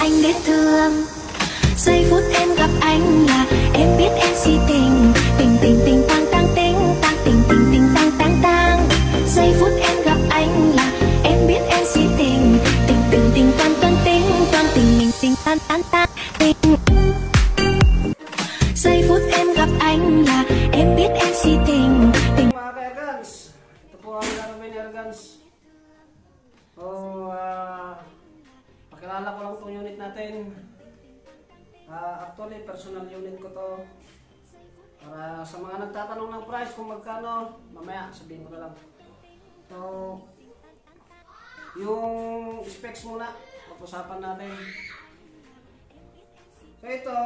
anh đến thương, giây phút em gặp anh là em biết em si tình. Tình tình tình tang tang tình tang tình tình tình tang tang tang. Giây phút em gặp anh là em biết em si tình. Tình tình tình toan toan tình toan tình mình tình tan tan tan tình giây phút em gặp anh là em biết em si tình. Tình. Ito po ang Ergans. So, pakilala ko lang itong unit natin. Ah, actually, personal unit ko to. Para sa mga nagtatanong ng price kung magkano, mamaya sabihin ko na lang. So, yung specs muna, pag-usapan natin. So ito,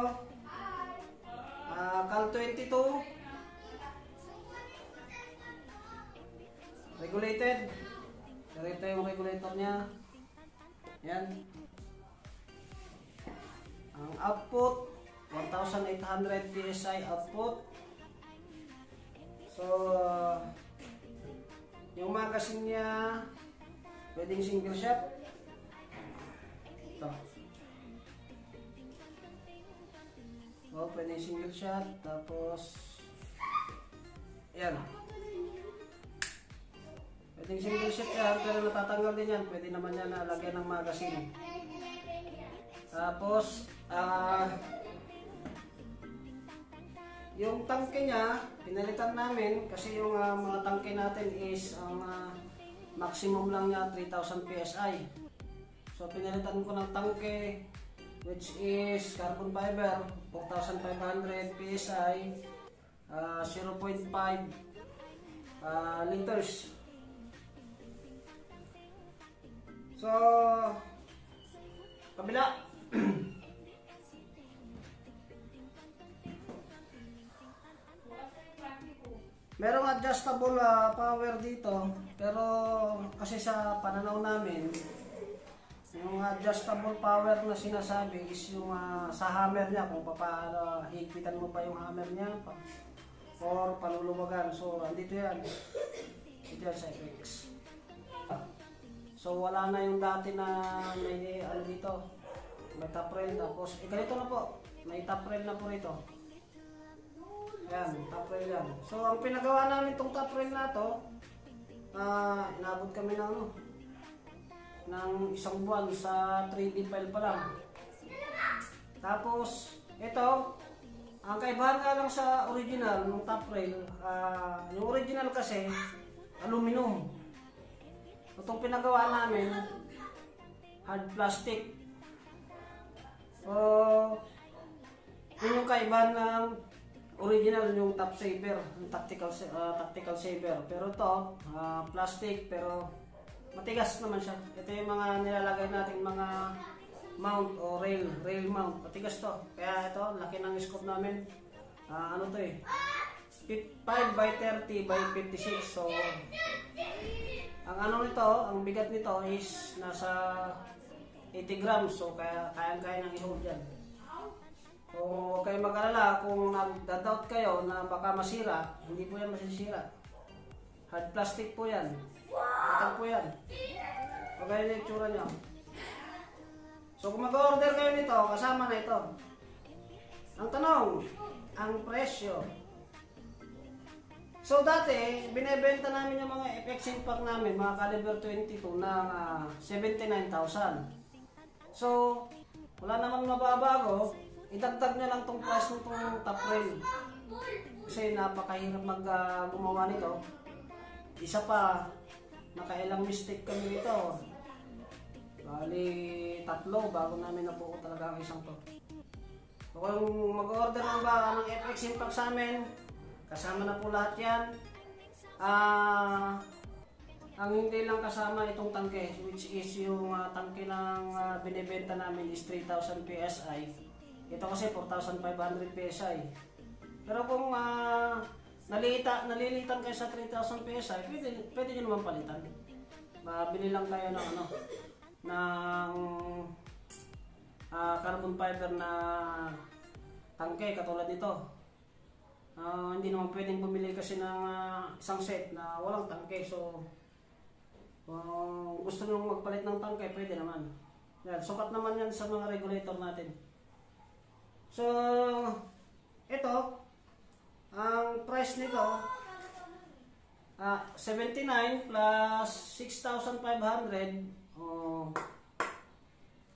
ah, Cal 22, regulated. Pero ito yung regulator niya. Yan. Ang output, 1,800 PSI output. So, yung magazine niya, pwedeng single shot. Ito. So, pwedeng single shot. Tapos, yan. Pwedeng single shot yan, pero natatanggal din yan. Pwede naman yan na lagyan ng magazine. Tapos, ah, yung tangke niya, pinalitan namin kasi yung ah, mga tangke natin is ang ah, maximum lang niya 3,000 PSI. So, pinalitan ko ng tangke which is carbon fiber 4,500 PSI ah, 0.5 ah, liters. So, kabila. Merong adjustable ah, power dito, pero kasi sa pananaw namin, yung adjustable power na sinasabi is yung ah, sa hammer niya, kung paano higpitan mo pa yung hammer niya, pa, or paluluwagan. So, andito yan. Ito yan sa FX. So wala na yung dati na may ano dito. May top rail tapos eh ganito na po. May top rail na po rito. Yan, top rail yan. So ang pinagawa namin tong top rail na to, ah inabot kami ng ano ng isang buwan sa 3D file pa lang. Tapos ito, ang kaibahan nga lang sa original ng top rail, ah yung original kasi aluminum. Itong pinagawa namin, hard plastic. So, yun yung kaibahan ng original yung top saver, yung tactical ah, tactical saver. Pero ito, ah, plastic pero matigas naman siya. Ito yung mga nilalagay nating mga mount o rail, rail mount. Matigas to. Kaya ito, laki ng scope namin. Ah, ano to eh? 5 by 30 by 56. So, ang ano nito, ang bigat nito is nasa 80 grams. So, kaya kayang-kaya nang i-hold yan. So, huwag kayong mag-alala kung nagda-doubt kayo na baka masira, hindi po yan masisira. Hard plastic po yan. Tatal po yan. Pagaya na yung tsura niya. So, kung mag-order kayo nito, kasama na ito. Ang tanong, ang presyo. So dati, binebenta namin yung mga FX impact namin, mga caliber 22 ng ah, 79,000. So, wala namang mababago, idagdag nyo lang tong price ng tong top rail. Kasi napakahirap mag ah, gumawa nito. Isa pa, nakailang mistake kami dito. Bali, tatlo bago namin nabuo talaga ang isang to. So, kung mag-order na ba ng FX impact sa amin, Kasama na po lahat yan. Ah, ang hindi lang kasama itong tangke, which is yung ah, tangke ng ah, binibenta namin is 3,000 PSI. Ito kasi 4,500 PSI. Pero kung ah, nalita, nalilitan kayo sa 3,000 PSI, pwede, pwede nyo naman palitan. Mabili lang kayo ng ano, ng ah, carbon fiber na tangke katulad nito. Ah, hindi naman pwedeng bumili kasi ng ah, isang set na walang tangke. So, kung gusto nyo magpalit ng tangke, pwede naman. Yan, sukat naman yan sa mga regulator natin. So, ito, ang price nito, ah 79 plus 6,500, oh,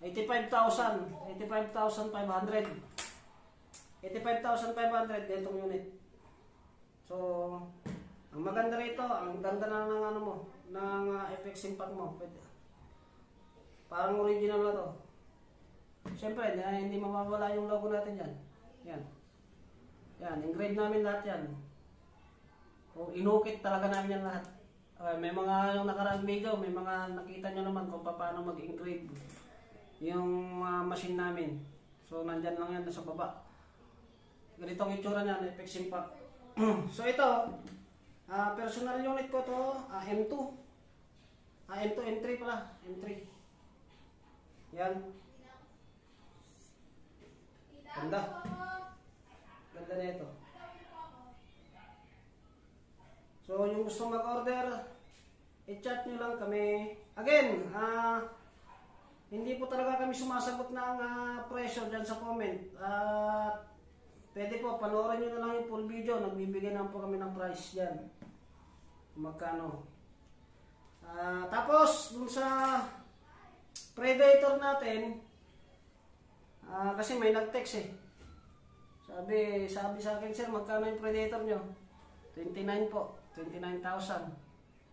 85,000, 85,500. 85,500 itong unit. So, ang maganda rito, ang ganda na ng ano mo, ng uh, FX impact mo. Pwede. Parang original na to. Siyempre, na- hindi mawawala yung logo natin yan. Yan. Yan, engrave namin lahat yan. O, inukit talaga namin yan lahat. Okay, may mga yung nakaraang video, may mga nakita nyo naman kung paano mag-engrave yung ah, machine namin. So, nandyan lang yan sa baba. Ganito ang itsura niya, FX Impact. so, ito, ah, personal unit ko to, ah, M2. Ah, M2, M3 pala, M3. Yan. Ganda. Ganda na ito. So, yung gusto mag-order, i-chat nyo lang kami. Again, ah, hindi po talaga kami sumasagot ng ah, presyo dyan sa comment. At pwede po, panoorin nyo na lang yung full video. Nagbibigay naman po kami ng price dyan. Magkano. Ah, tapos, dun sa Predator natin, ah, kasi may nag-text eh. Sabi, sabi sa akin, sir, magkano yung Predator nyo? 29 po, 29,000.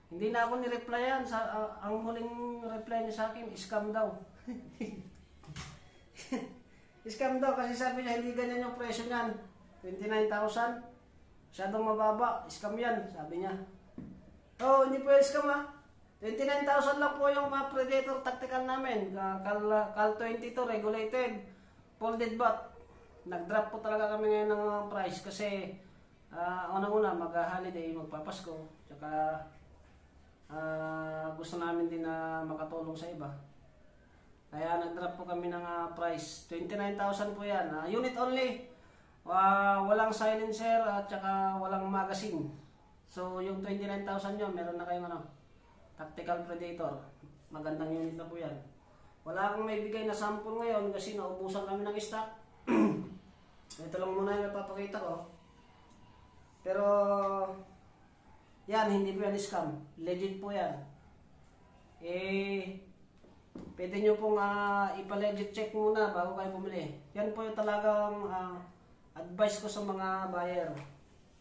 Hindi na ako ni-replyan. Sa, ah, ang huling reply niya sa akin, scam daw. scam daw kasi sabi niya, hindi ganyan yung presyo niyan. 29,000. Masyadong mababa. Scam yan, sabi niya. Oh, hindi po yung scam ha. 29,000 lang po yung mga Predator tactical namin. Uh, Cal, Cal 22 regulated. Folded bat. Nag-drop po talaga kami ngayon ng uh, price kasi uh, unang-una mag-holiday, magpapasko. Tsaka ah, gusto namin din na makatulong sa iba. Kaya nag-drop po kami ng ah, price. 29,000 po yan. Ah, unit only. Ah, walang silencer at tsaka walang magazine. So yung 29,000 nyo, meron na kayong ano, Tactical Predator. Magandang unit na po yan. Wala akong may bigay na sample ngayon kasi naubusan kami ng stock. Ito lang muna yung napapakita ko. Pero, yan, hindi po yan scam. Legit po yan. Eh, pwede nyo pong uh, ipa-legit check muna bago kayo bumili. Yan po yung talagang ah, advice ko sa mga buyer.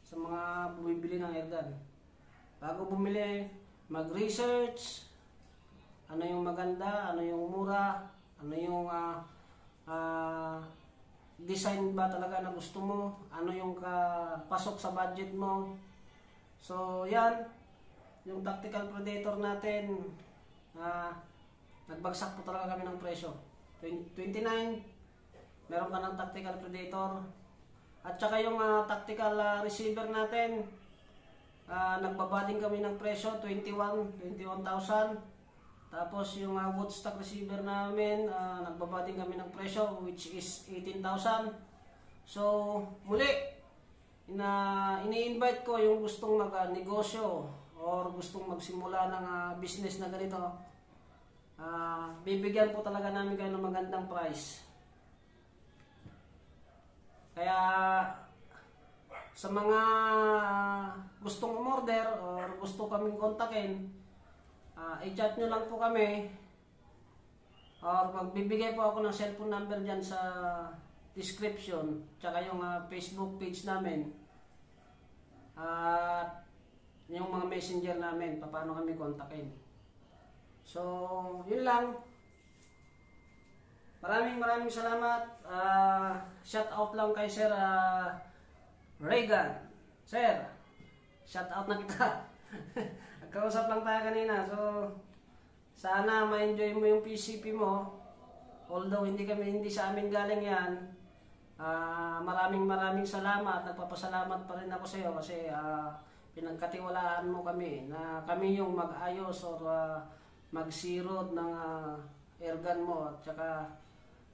Sa mga bumibili ng airgun. Bago bumili, mag-research, ano yung maganda, ano yung mura, ano yung ah, ah, design ba talaga na gusto mo, ano yung kapasok sa budget mo. So, yan, yung tactical predator natin, ah, nagbagsak po talaga kami ng presyo. 20 29, meron ka ng tactical predator. At saka yung ah, tactical ah, receiver natin, Ah, nagbabading kami ng presyo, 21, 21,000. Tapos yung uh, Woodstock receiver namin, ah, nagbabading kami ng presyo which is 18,000. So, muli, ina ini-invite ko yung gustong mag-negosyo or gustong magsimula ng ah, business na ganito. Ah, bibigyan po talaga namin kayo ng magandang price. Kaya sa mga gustong umorder or gusto kaming kontakin, ah, i-chat nyo lang po kami. Or magbibigay po ako ng cellphone number dyan sa description tsaka yung ah, Facebook page namin. At yung mga messenger namin paano kami kontakin so yun lang maraming maraming salamat Ah, shout out lang kay Sir ah, Reagan. Sir, shout out na kita. Nagkausap lang tayo kanina. So, sana ma-enjoy mo yung PCP mo. Although hindi kami hindi sa amin galing yan. Ah, maraming maraming salamat. Nagpapasalamat pa rin ako sa iyo kasi ah, pinagkatiwalaan mo kami na kami yung mag-ayos or ah, mag-sirod ng ah, airgun mo at saka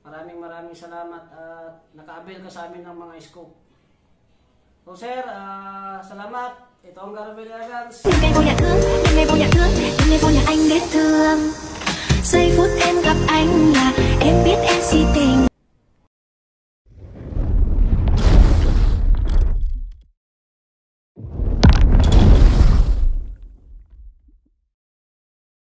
maraming maraming salamat at naka-avail ka sa amin ng mga scope. So sir, ah, salamat. Ito ang Garabel Agans. Ngay vô nhà thương, ngay vô nhà thương, để thương Giây phút em gặp anh là em biết em si tình